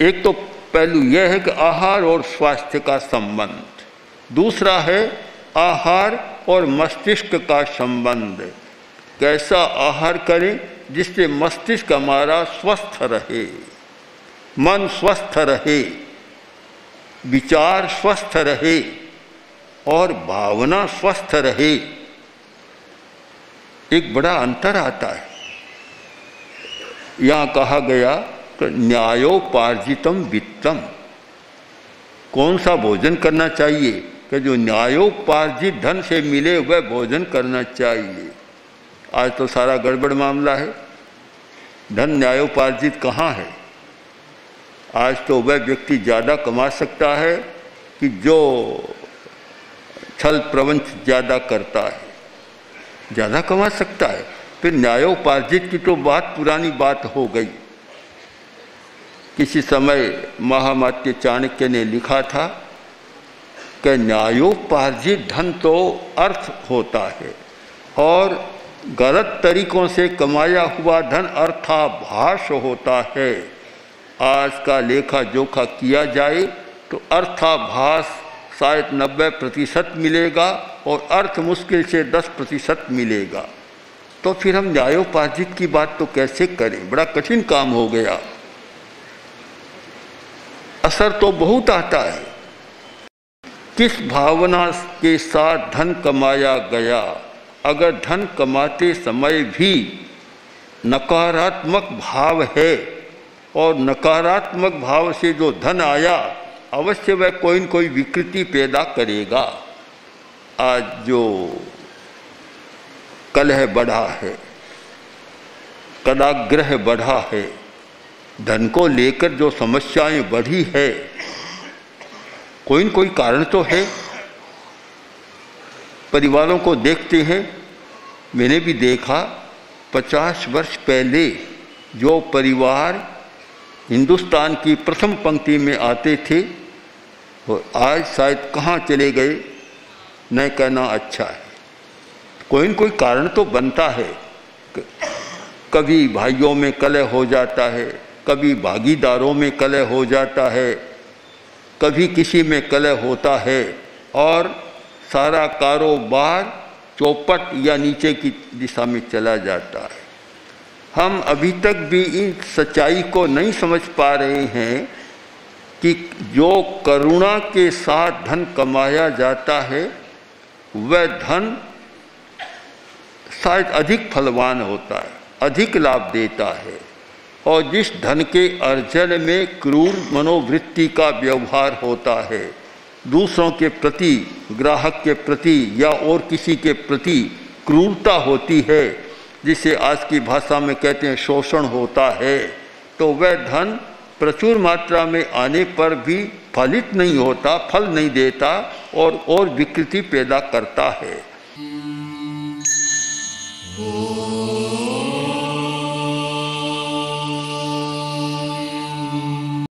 एक तो पहलू यह है कि आहार और स्वास्थ्य का संबंध। दूसरा है आहार और मस्तिष्क का संबंध। कैसा आहार करें जिससे मस्तिष्क हमारा स्वस्थ रहे, मन स्वस्थ रहे, विचार स्वस्थ रहे और भावना स्वस्थ रहे। एक बड़ा अंतर आता है। यहाँ कहा गया न्यायोपार्जितम वित्तम। कौन सा भोजन करना चाहिए? कि जो न्यायोपार्जित धन से मिले, वह भोजन करना चाहिए। आज तो सारा गड़बड़ मामला है। धन न्यायोपार्जित कहाँ है? आज तो वह व्यक्ति ज़्यादा कमा सकता है कि जो छल प्रवंच ज़्यादा करता है। ज़्यादा कमा सकता है। फिर न्यायोपार्जित की तो बात पुरानी बात हो गई। किसी समय महामात्य चाणक्य ने लिखा था कि न्यायोपार्जित धन तो अर्थ होता है और गलत तरीकों से कमाया हुआ धन अर्थाभास होता है। आज का लेखा जोखा किया जाए तो अर्थाभास शायद 90 प्रतिशत मिलेगा और अर्थ मुश्किल से 10 प्रतिशत मिलेगा। तो फिर हम न्यायोपार्जित की बात तो कैसे करें? बड़ा कठिन काम हो गया। असर तो बहुत आता है। किस भावना के साथ धन कमाया गया? अगर धन कमाते समय भी नकारात्मक भाव है और नकारात्मक भाव से जो धन आया, अवश्य वह कोई न कोई विकृति पैदा करेगा। आज जो कलह बढ़ा है, कदाग्रह बढ़ा है धन को लेकर जो समस्याएँ बढ़ी है, कोई न कोई कारण तो है। परिवारों को देखते हैं, मैंने भी देखा, पचास वर्ष पहले जो परिवार हिंदुस्तान की प्रथम पंक्ति में आते थे और आज शायद कहाँ चले गए, न कहना अच्छा है। कोई न कोई कारण तो बनता है कभी भाइयों में कलह हो जाता है कभी भागीदारों में कलह हो जाता है, कभी किसी में कलह होता है और सारा कारोबार चौपट या नीचे की दिशा में चला जाता है। हम अभी तक भी इन सच्चाई को नहीं समझ पा रहे हैं कि जो करुणा के साथ धन कमाया जाता है, वह धन शायद अधिक फलवान होता है, अधिक लाभ देता है। और जिस धन के अर्जन में क्रूर मनोवृत्ति का व्यवहार होता है, दूसरों के प्रति, ग्राहक के प्रति या और किसी के प्रति क्रूरता होती है, जिसे आज की भाषा में कहते हैं शोषण होता है तो वह धन प्रचुर मात्रा में आने पर भी फलित नहीं होता, फल नहीं देता और और विकृति पैदा करता है।